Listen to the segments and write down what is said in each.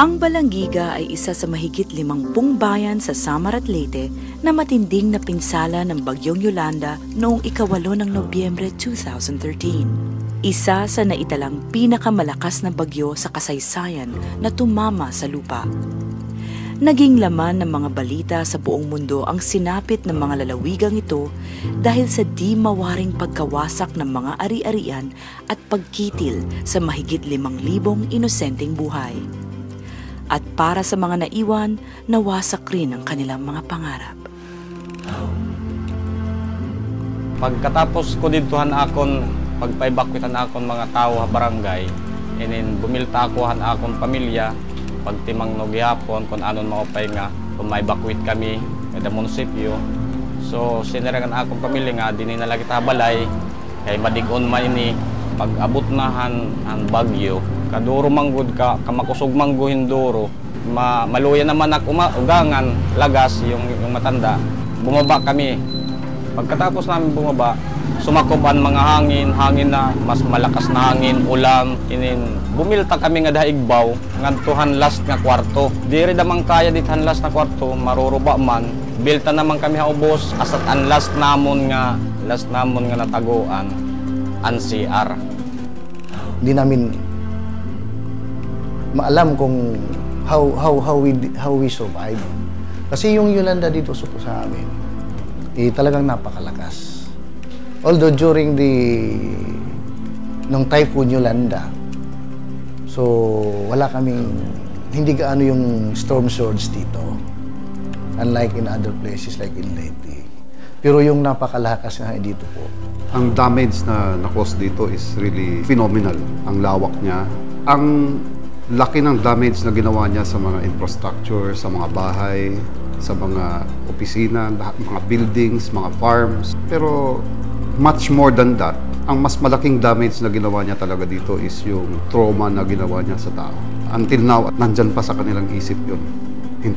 Ang Balangiga ay isa sa mahigit limangpung bayan sa Samar at Leyte na matinding napinsala ng bagyong Yolanda noong ikawalo ng Nobyembre 2013. Isa sa naitalang pinakamalakas na bagyo sa kasaysayan na tumama sa lupa. Naging laman ng mga balita sa buong mundo ang sinapit ng mga lalawigang ito dahil sa di mawaring pagkawasak ng mga ari-arian at pagkitil sa mahigit limang libong inosenteng buhay at para sa mga naiwan, nawasak rin ang kanilang mga pangarap. Pagkatapos ko dituhan akon, pagpaibakwitan akon mga tao barangay, inin bumilta ako han akon pamilya, pagtimang no gihapon kung anon maupay nga, pumaibakwit kami, kada munisipyo. So, sinirangan akong pamilya nga, dini na lagi balay, kay madigon man ini, pag abot na han, han bagyo, kaduro manggod ka, kamakusog manggo hinduro, ma maluya naman ak uma, ugangan, lagas, yung, yung matanda, bumaba kami. Pagkatapos namin bumaba, sumakoban mga hangin, hangin na mas malakas na hangin, ulan, inin bumilta kami nga daigbaw, ngantuhan last nga kwarto. Diri damang kaya dithan last na kwarto, maruruba man. Bilta naman kami haubos, asat an last namon nga, last namon nga nataguan, an CR. Hindi namin maalam kung how how how we how we survive. Kasi yung Yolanda dito sa sa amin, eh, talagang napakalakas. Although during the nung typhoon Yolanda, so wala kaming hindi gaano yung storm surge dito. Unlike in other places like in Leyte. Pero yung napakalakas nga dito po. Ang damage na na-cause dito is really phenomenal. Ang lawak niya. Ang laki ng damage na ginawa niya sa mga infrastructure, sa mga bahay, sa mga opisina, lahat- mga buildings, mga farms. Pero much more than that, ang mas malaking damage na ginawa niya talaga dito is yung trauma na ginawa niya sa tao. Until now, nandyan pa sa kanilang isip yun.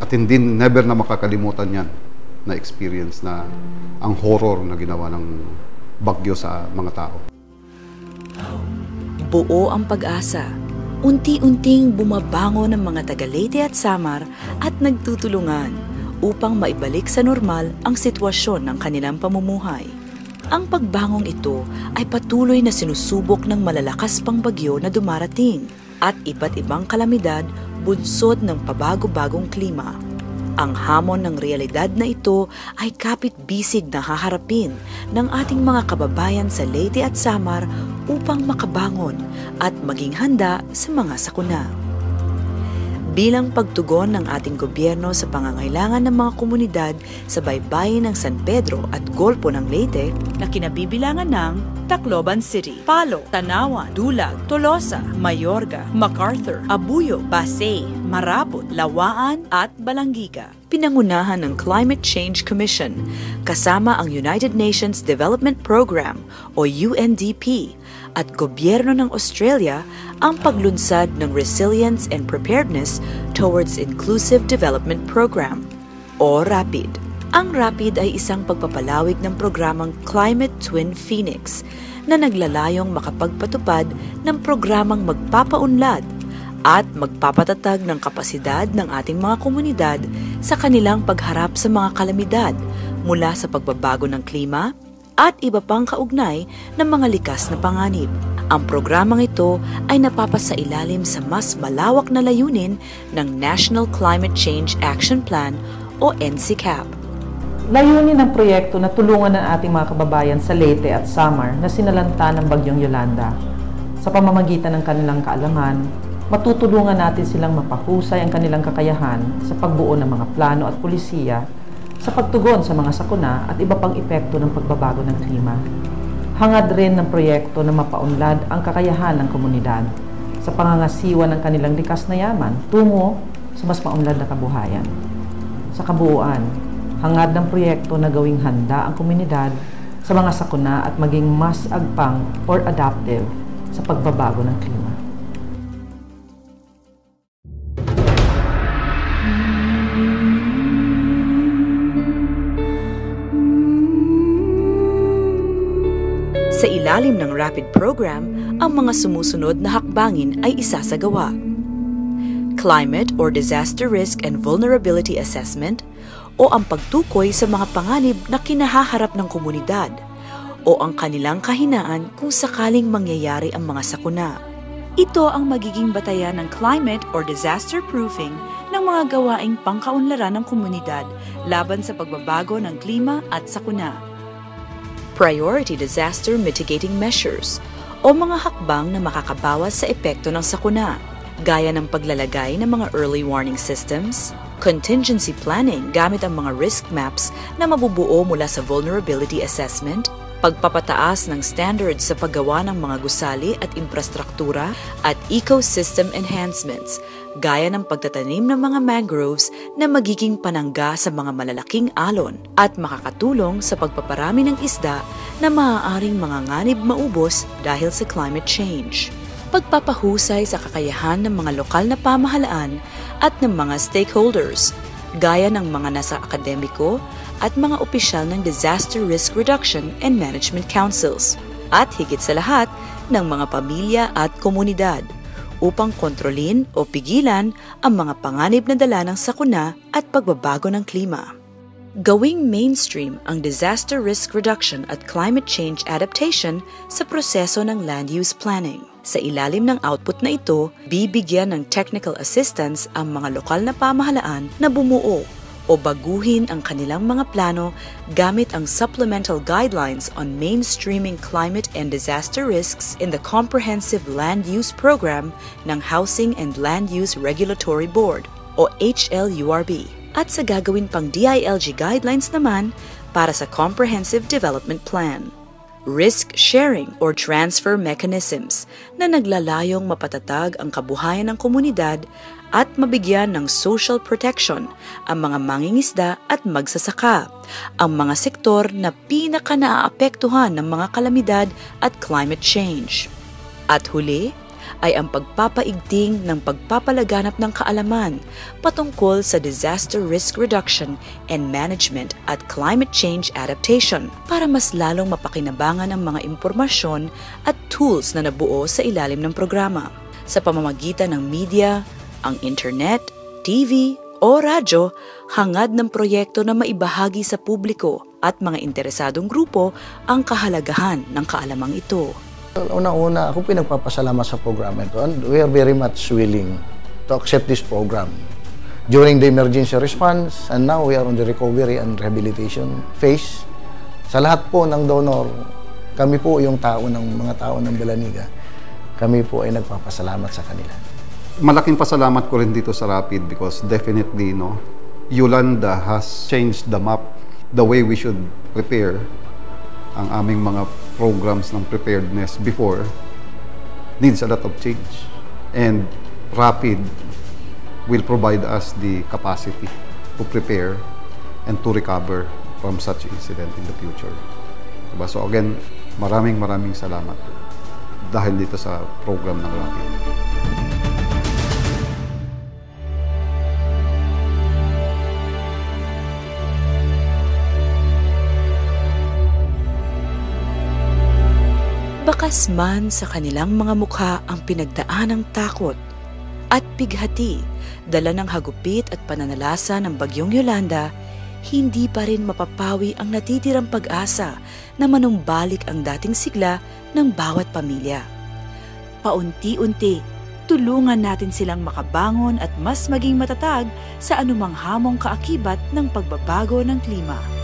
At hindi, never na makakalimutan yan na experience na ang horror na ginawa ng bagyo sa mga tao. Buo ang pag-asa. Unti-unting bumabango ng mga taga Leyte at Samar at nagtutulungan upang maibalik sa normal ang sitwasyon ng kanilang pamumuhay. Ang pagbangong ito ay patuloy na sinusubok ng malalakas pang bagyo na dumarating at iba't ibang kalamidad bunsod ng pabago-bagong klima. Ang hamon ng realidad na ito ay kapit-bisig na haharapin ng ating mga kababayan sa Leyte at Samar upang makabangon at maging handa sa mga sakuna. Bilang pagtugon ng ating gobyerno sa pangangailangan ng mga komunidad sa baybayin ng San Pedro at Golpo ng Leyte na kinabibilangan ng Tacloban City, Palo, Tanawan, Dulag, Tolosa, Mayorga, MacArthur, Abuyo, Pasay, Marabot, Lawaan at Balangiga. Pinangunahan ng Climate Change Commission kasama ang United Nations Development Program o UNDP at gobyerno ng Australia ang paglunsad ng Resilience and Preparedness Towards Inclusive Development Program o RAPID. Ang RAPID ay isang pagpapalawig ng programang Climate Twin Phoenix na naglalayong makapagpatupad ng programang magpapaunlad at magpapatatag ng kapasidad ng ating mga komunidad sa kanilang pagharap sa mga kalamidad mula sa pagbabago ng klima at iba pang kaugnay ng mga likas na panganib. Ang programang ito ay napapasailalim sa mas malawak na layunin ng National Climate Change Action Plan o NCCAP. Layunin ng proyekto na tulungan ng ating mga kababayan sa Leyte at Samar na sinalanta ng Bagyong Yolanda. Sa pamamagitan ng kanilang kaalaman, matutulungan natin silang mapahusay ang kanilang kakayahan sa pagbuo ng mga plano at pulisiya sa pagtugon sa mga sakuna at iba pang epekto ng pagbabago ng klima. Hangad rin ng proyekto na mapaunlad ang kakayahan ng komunidad sa pangangasiwa ng kanilang likas na yaman tungo sa mas maunlad na kabuhayan. Sa kabuuan, Hangad ng proyekto na gawing handa ang komunidad sa mga sakuna at maging mas agpang or adaptive sa pagbabago ng klima. Ilalim ng RAPID program, ang mga sumusunod na hakbangin ay isasagawa. Climate or Disaster Risk and Vulnerability Assessment o ang pagtukoy sa mga panganib na kinahaharap ng komunidad o ang kanilang kahinaan kung sakaling mangyayari ang mga sakuna. Ito ang magiging batayan ng climate or disaster proofing ng mga gawaing pangkaunlaran ng komunidad laban sa pagbabago ng klima at sakuna. Priority Disaster Mitigating Measures o mga hakbang na makakabawas sa epekto ng sakuna, gaya ng paglalagay ng mga early warning systems, contingency planning gamit ang mga risk maps na mabubuo mula sa vulnerability assessment, pagpapataas ng standards sa paggawa ng mga gusali at infrastruktura at ecosystem enhancements gaya ng pagtatanim ng mga mangroves na magiging panangga sa mga malalaking alon at makakatulong sa pagpaparami ng isda na maaaring manganganib maubos dahil sa climate change. Pagpapahusay sa kakayahan ng mga lokal na pamahalaan at ng mga stakeholders gaya ng mga nasa akademiko at mga opisyal ng Disaster Risk Reduction and Management Councils at higit sa lahat ng mga pamilya at komunidad upang kontrolin o pigilan ang mga panganib na dala ng sakuna at pagbabago ng klima. Gawing mainstream ang disaster risk reduction at climate change adaptation sa proseso ng land use planning. Sa ilalim ng output na ito, bibigyan ng technical assistance ang mga lokal na pamahalaan na bumuo o baguhin ang kanilang mga plano gamit ang Supplemental Guidelines on Mainstreaming Climate and Disaster Risks in the Comprehensive Land Use Program ng Housing and Land Use Regulatory Board o HLURB at sa gagawin pang DILG guidelines naman para sa Comprehensive Development Plan. Risk sharing or transfer mechanisms na naglalayong mapatatag ang kabuhayan ng komunidad at mabigyan ng social protection ang mga mangingisda at magsasaka, ang mga sektor na pinaka naaapektuhan ng mga kalamidad at climate change. At huli, ay ang pagpapaigting ng pagpapalaganap ng kaalaman patungkol sa disaster risk reduction and management at climate change adaptation para mas lalong mapakinabangan ang mga impormasyon at tools na nabuo sa ilalim ng programa sa pamamagitan ng media, ang internet, TV, o radyo, hangad ng proyekto na maibahagi sa publiko at mga interesadong grupo ang kahalagahan ng kaalamang ito. Una-una, ako pinagpapasalamat sa program ito and we are very much willing to accept this program. During the emergency response and now we are on the recovery and rehabilitation phase. Sa lahat po ng donor, kami po yung tao ng mga tao ng Balaniga, kami po ay nagpapasalamat sa kanila. Malaking pasalamat ko rin dito sa Rapid because definitely, no, Yolanda has changed the map, the way we should prepare ang aming mga programs ng preparedness before needs a lot of change. And Rapid will provide us the capacity to prepare and to recover from such incident in the future. Diba? So again, maraming maraming salamat dahil dito sa program ng Rapid. Bakas man sa kanilang mga mukha ang pinagdaan ng takot at bighati, dala ng hagupit at pananalasa ng bagyong Yolanda, hindi pa rin mapapawi ang natitirang pag-asa na manumbalik ang dating sigla ng bawat pamilya. Paunti-unti, tulungan natin silang makabangon at mas maging matatag sa anumang hamong kaakibat ng pagbabago ng klima.